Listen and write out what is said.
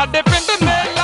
ਸਾਡੇ ਪਿੰਡ ਮੇਲਾ ਨੂੰ